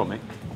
Go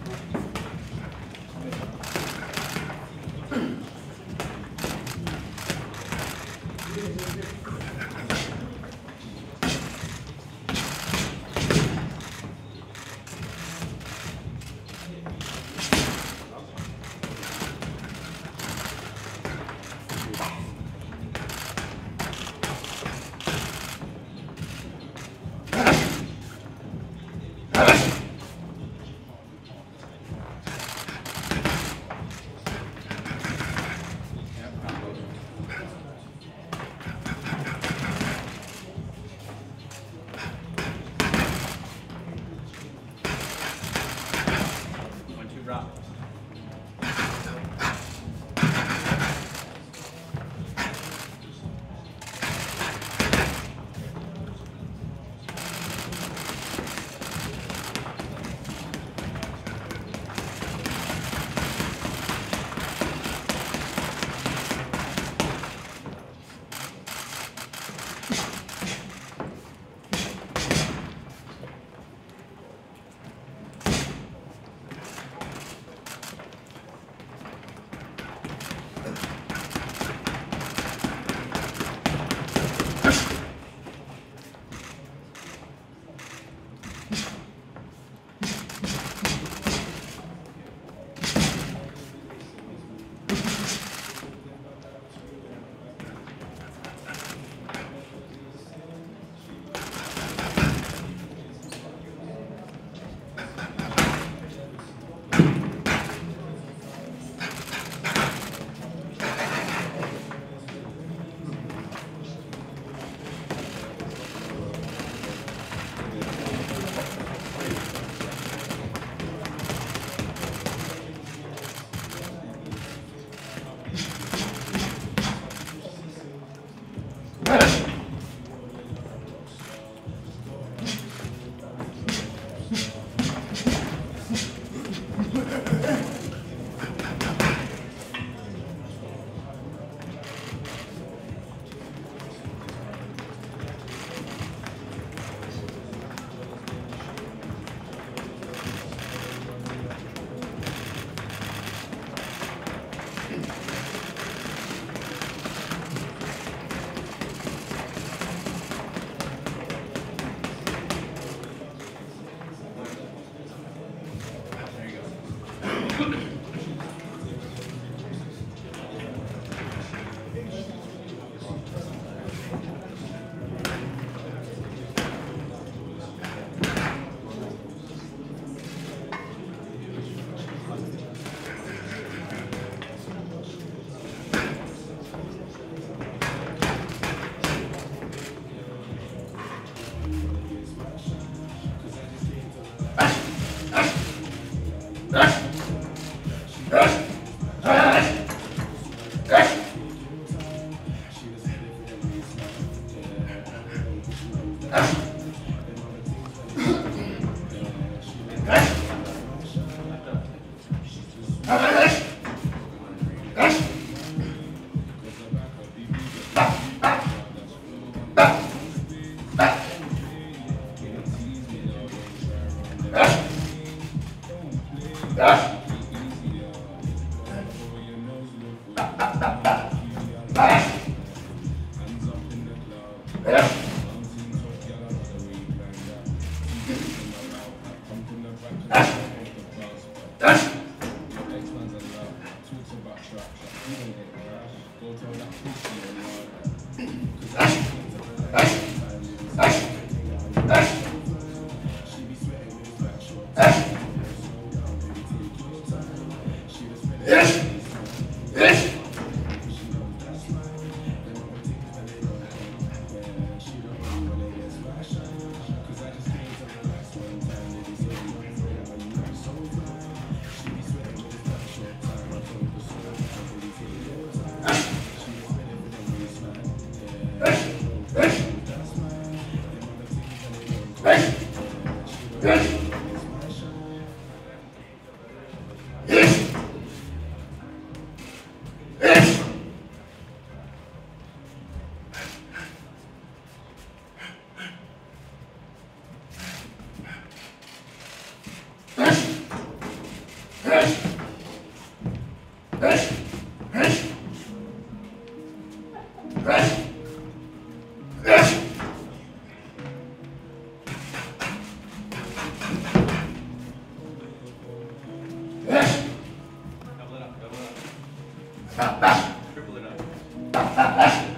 Ha ha ha!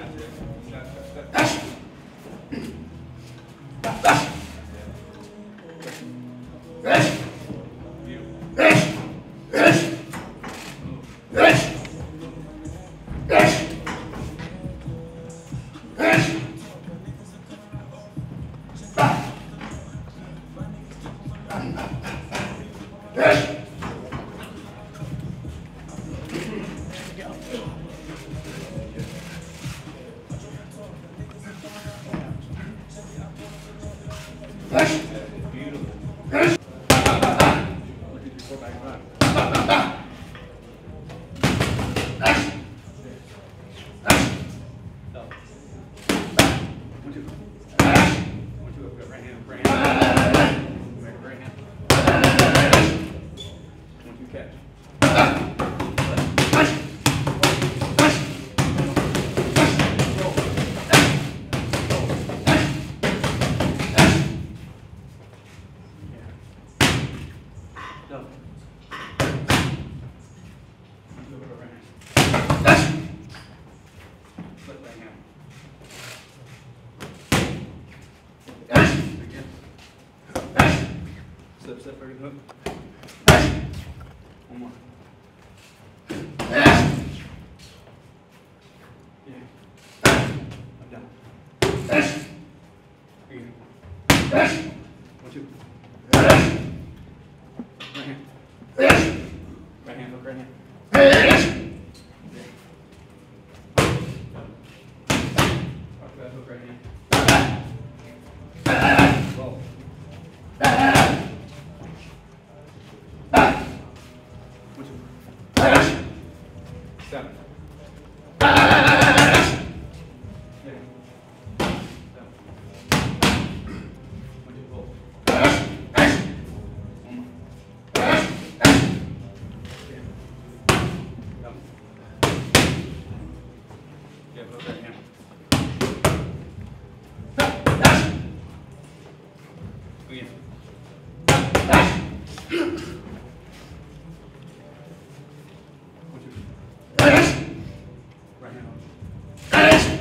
Ja. As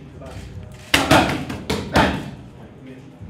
Thank you.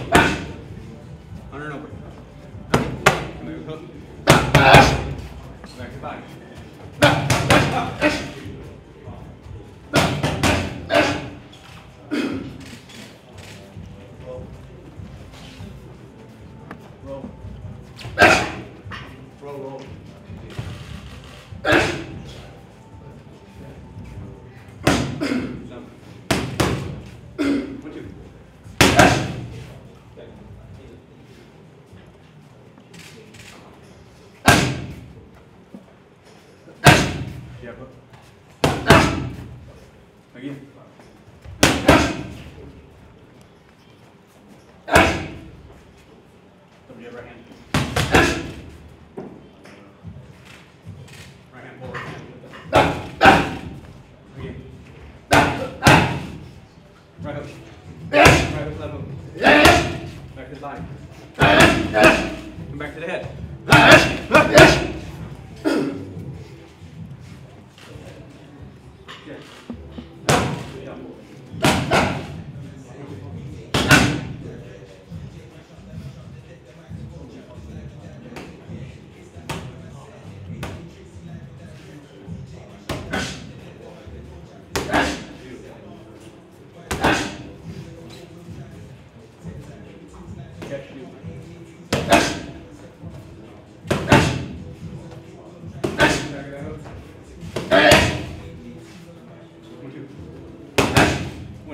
Back. Under and over. Hook. that movement. Back to the body. Back to the head. One,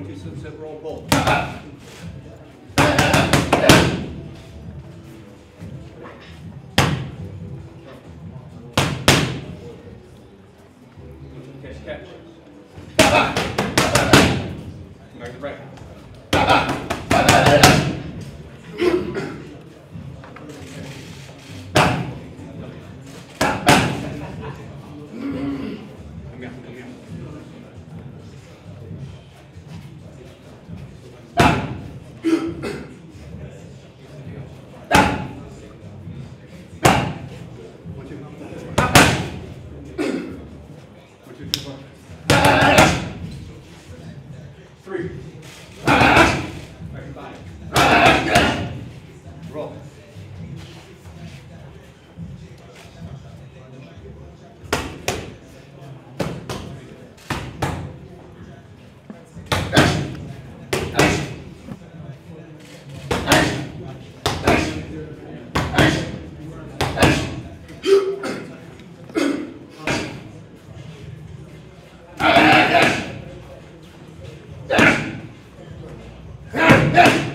two. Sit, sit, roll. Catch, catch. Back right. Yeah,